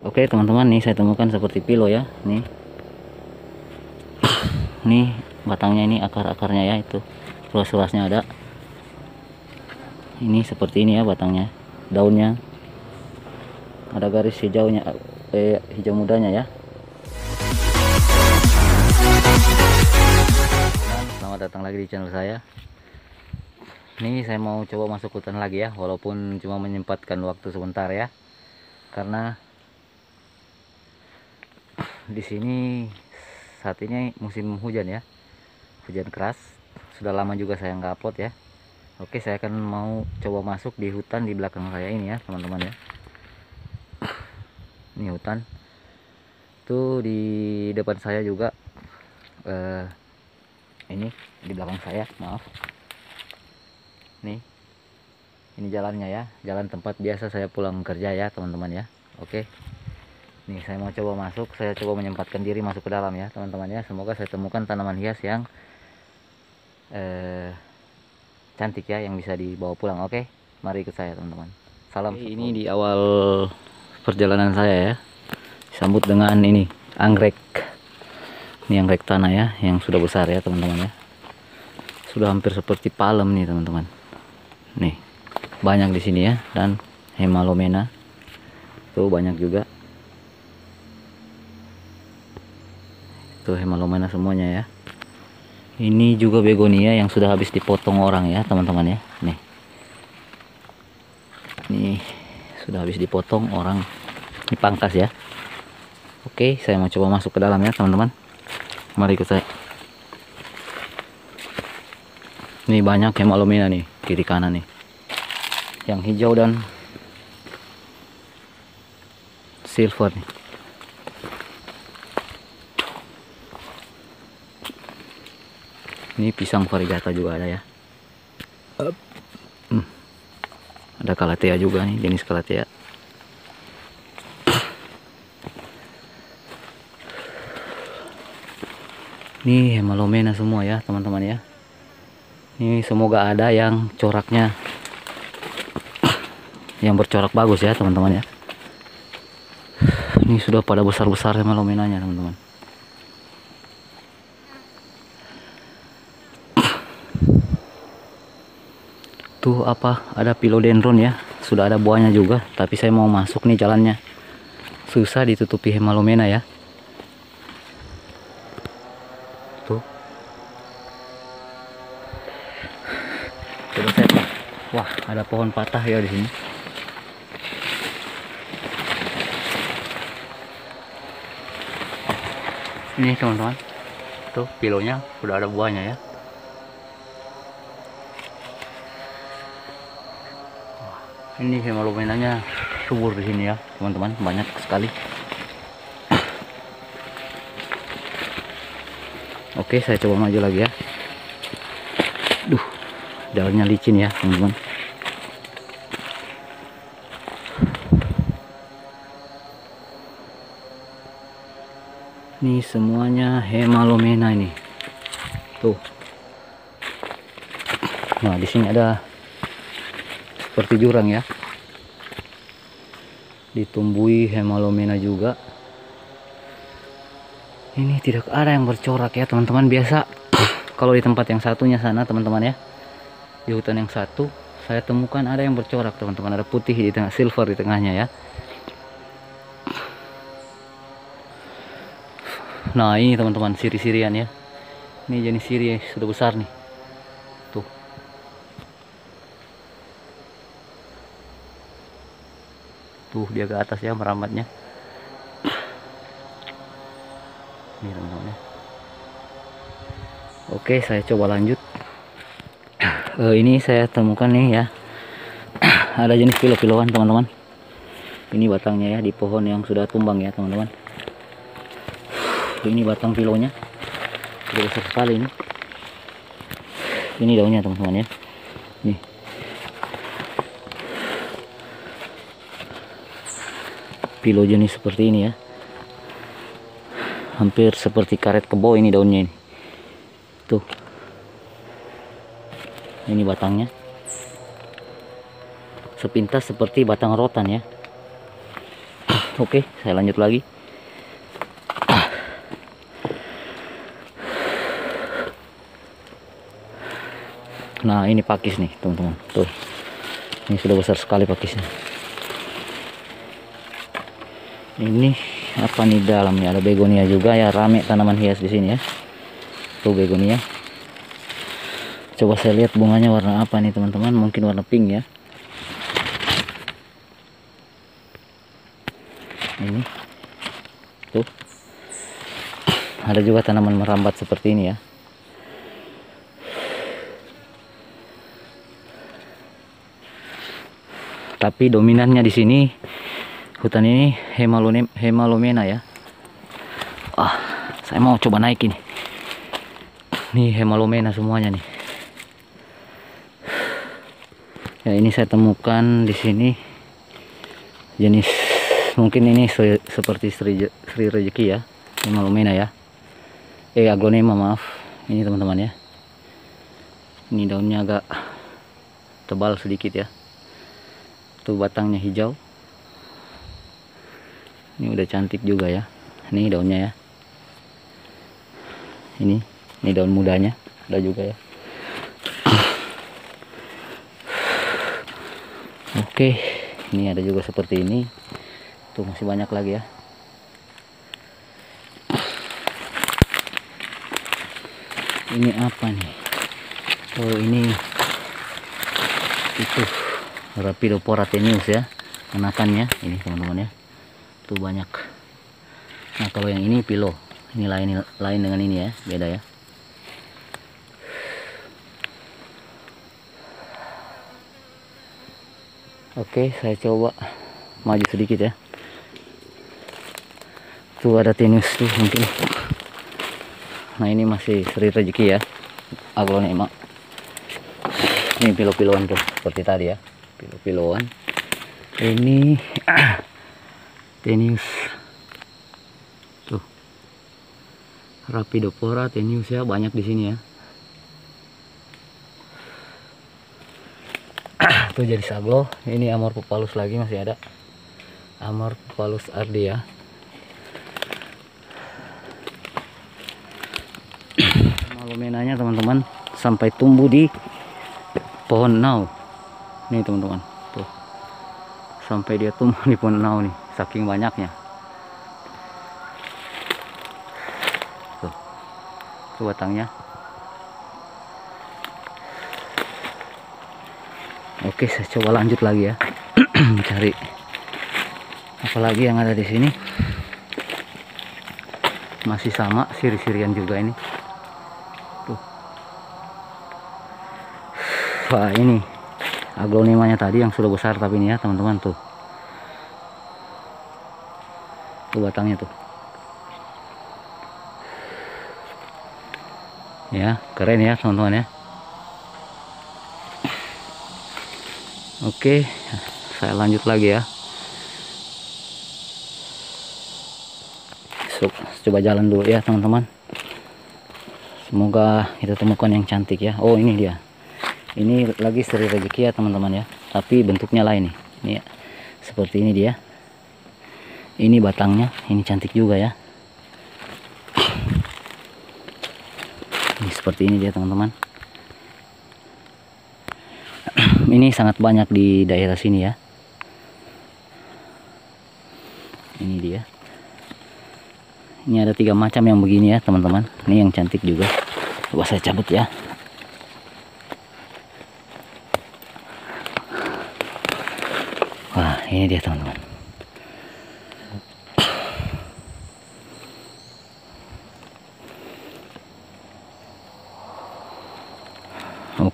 Oke teman-teman nih saya temukan seperti pilo ya. Nih. Nih batangnya ini akar-akarnya ya itu. Ruas-ruasnya ada. Ini seperti ini ya batangnya. Daunnya. Ada garis hijaunya eh, hijau mudanya ya. Selamat datang lagi di channel saya. Ini saya mau coba masuk hutan lagi ya walaupun cuma menyempatkan waktu sebentar ya. Karena di sini saat ini musim hujan ya. Hujan keras. Sudah lama juga saya nggak upload ya. Oke saya akan mau coba masuk di hutan di belakang saya ini ya teman-teman ya. Ini hutan. Tuh di depan saya juga eh, ini di belakang saya maaf. Nih ini jalannya ya jalan tempat biasa saya pulang kerja ya teman-teman ya. Oke Nih saya mau coba masuk, saya coba menyempatkan diri masuk ke dalam ya teman-teman ya. Semoga saya temukan tanaman hias yang eh, cantik ya, yang bisa dibawa pulang. Oke, mari ikut saya teman-teman. Salam. Ini di awal perjalanan saya ya, disambut dengan ini anggrek. Ini anggrek tanah ya, yang sudah besar ya teman-teman ya. Sudah hampir seperti palem nih teman-teman. Nih banyak di sini ya dan hemalomena tuh banyak juga tuh hemalomana semuanya ya. Ini juga begonia yang sudah habis dipotong orang ya teman-teman ya. Nih. Ini sudah habis dipotong orang. Ini pangkas ya. Oke saya mau coba masuk ke dalam ya teman-teman. Mari ikut saya. Ini banyak hemalomena nih kiri kanan nih. Yang hijau dan silver nih ini pisang varigata juga ada ya. Hmm. ada kalatea juga nih jenis kalatea. Ini hemalomena semua ya teman-teman ya. Ini semoga ada yang coraknya. Yang bercorak bagus ya teman-teman ya. Ini sudah pada besar-besar hemalomenanya teman-teman tuh apa? Ada philodendron ya. Sudah ada buahnya juga tapi saya mau masuk nih jalannya. Susah ditutupi hemalomena ya. Tuh. Coba saya wah ada pohon patah ya di sini. Ini teman-teman. Tuh pilonya udah ada buahnya ya ini hemalomenanya subur di sini ya teman-teman. Banyak sekali. Oke saya coba maju lagi ya. Duh jalannya licin ya teman-teman. Ini semuanya hemalomena ini. Tuh. Nah di sini ada seperti jurang ya. Ditumbuhi hemalomena juga. Ini tidak ada yang bercorak ya teman-teman. Biasa kalau di tempat yang satunya sana teman-teman ya. Di hutan yang satu saya temukan ada yang bercorak teman-teman. Ada putih di tengah silver di tengahnya ya. Nah ini teman-teman siri-sirian ya. Ini jenis siri sudah besar nih tuh dia ke atas ya merambatnya ini teman-teman oke saya coba lanjut. Uh, ini saya temukan nih ya. Ada jenis pilo-piloan teman-teman. Ini batangnya ya di pohon yang sudah tumbang ya teman-teman. Ini batang pilonya sudah besar sekali ini. Ini daunnya teman-teman ya nih pilo jenis seperti ini ya. Hampir seperti karet kebo ini daunnya ini. Tuh. Ini batangnya. Sepintas seperti batang rotan ya. Oke saya lanjut lagi. Nah ini pakis nih teman-teman. Tuh. Ini sudah besar sekali pakisnya ini apa nih dalamnya ada begonia juga ya. Rame tanaman hias di sini ya. Tuh begonia. Coba saya lihat bunganya warna apa nih teman-teman. Mungkin warna pink ya. Ini. Tuh. Ada juga tanaman merambat seperti ini ya. Tapi dominannya di sini hutan ini hemalone, hemalomena ya. Ah saya mau coba naik ini. Nih hemalomena semuanya nih. Ya ini saya temukan di sini jenis mungkin ini se seperti Sri, Sri Rezeki ya hemalomena ya. Eh aglonema maaf. Ini teman-teman ya. Ini daunnya agak tebal sedikit ya. Tuh batangnya hijau ini udah cantik juga ya. Ini daunnya ya. Ini ini daun mudanya. Ada juga ya. Oke ini ada juga seperti ini. Tuh masih banyak lagi ya. Ini apa nih? Oh ini itu Rapidopora tenius ya anakannya ini teman-teman ya tuh banyak. Nah kalau yang ini pilo ini lain lain dengan ini ya beda ya. Oke saya coba maju sedikit ya. Tuh ada tenius tuh mungkin. Nah ini masih seri rezeki ya. Aglonema. Ini pilo-piloan tuh seperti tadi ya. Pilo-piloan ini tenius. Tuh. Rapidopora tenius ya banyak di sini ya. Tuh jadi saglo ini amor pupalus lagi masih ada. Amor pupalus ardi ya malumenanya teman-teman sampai tumbuh di pohon nau. Nih teman-teman. Tuh. Sampai dia tumbuh di pohon nau nih saking banyaknya. Tuh. Tuh batangnya. Oke saya coba lanjut lagi ya. Cari apalagi yang ada di sini. Masih sama siri-sirian juga ini. Tuh. Wah ini aglonimanya tadi yang sudah besar tapi ini ya teman-teman tuh tuh batangnya tuh. Ya keren ya teman-teman ya. Oke saya lanjut lagi ya. Coba jalan dulu ya teman-teman. Semoga kita temukan yang cantik ya. Oh ini dia. Ini lagi seri rezeki ya teman-teman ya. Tapi bentuknya lain nih. Ini ya. seperti ini dia ini batangnya ini cantik juga ya. Ini seperti ini dia teman-teman. Ini sangat banyak di daerah sini ya. Ini dia. Ini ada tiga macam yang begini ya teman-teman. Ini yang cantik juga. Coba saya cabut ya. Ini dia teman-teman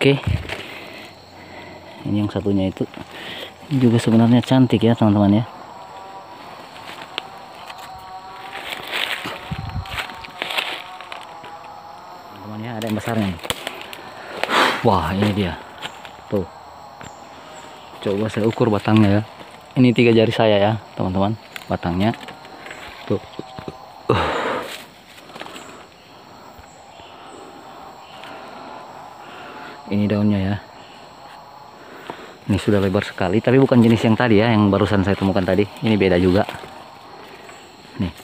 oke. Ini yang satunya itu. Ini juga sebenarnya cantik ya teman-teman ya. Teman-teman ya ada yang besarnya wah ini dia. Tuh. Coba saya ukur batangnya ya. Ini tiga jari saya ya teman-teman batangnya tuh uh. ini daunnya ya ini sudah lebar sekali tapi bukan jenis yang tadi ya yang barusan saya temukan tadi. Ini beda juga. Nih.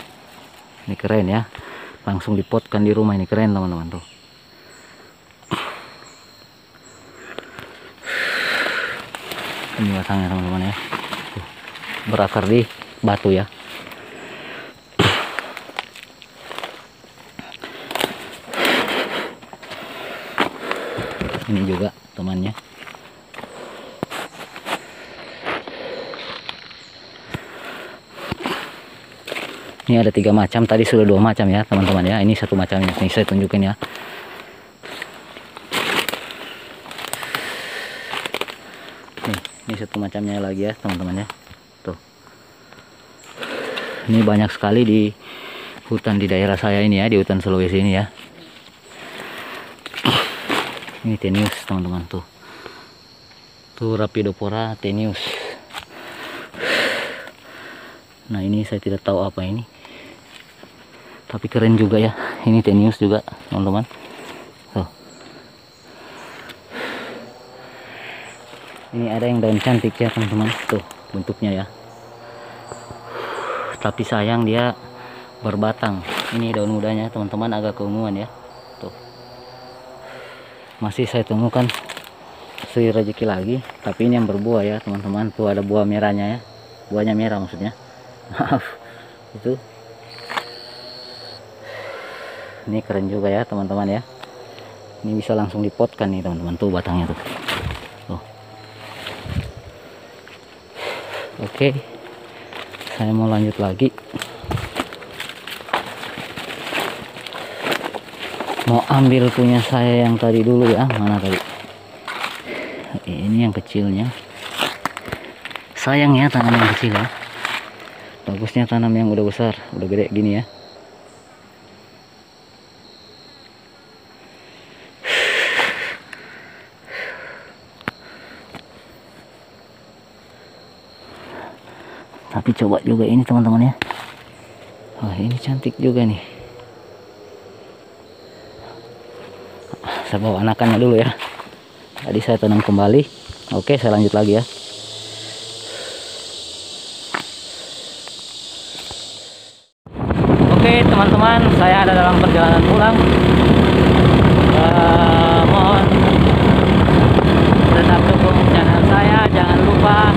Ini keren ya. Langsung dipotkan di rumah ini keren teman-teman tuh. Ini batangnya teman-teman ya. Berakar di batu ya. Ini juga temannya ini ada tiga macam. Tadi sudah dua macam ya teman-teman ya. Ini satu macamnya ini saya tunjukin ya. Nih ini satu macamnya lagi ya teman-teman ya. Tuh. Ini banyak sekali di hutan di daerah saya ini ya di hutan Sulawesi ini ya. Ini tenius teman-teman tuh. Tuh Rapidopora tenius. Nah ini saya tidak tahu apa ini tapi keren juga ya. Ini tenius juga teman-teman. Tuh. Ini ada yang daun cantik ya teman-teman. Tuh bentuknya ya. Tapi sayang dia berbatang. Ini daun mudanya teman-teman agak keunguan ya. Tuh. Masih saya temukan seri rezeki lagi tapi ini yang berbuah ya teman-teman. Tuh ada buah merahnya ya. Buahnya merah maksudnya. Maaf. Itu ini keren juga ya teman-teman ya. Ini bisa langsung dipotkan nih teman-teman. Tuh batangnya tuh. Tuh. Oke. Saya mau lanjut lagi. Mau ambil punya saya yang tadi dulu ya. Mana tadi? Ini yang kecilnya. Sayang ya tanam yang kecil ya. Bagusnya tanam yang udah besar. Udah gede gini ya tapi coba juga ini teman-teman ya. Wah ini cantik juga nih. Saya bawa anakannya dulu ya. Tadi saya tanam kembali. Oke saya lanjut lagi ya. Oke teman-teman saya ada dalam perjalanan pulang. Eh, mohon tetap dukung channel saya. Jangan lupa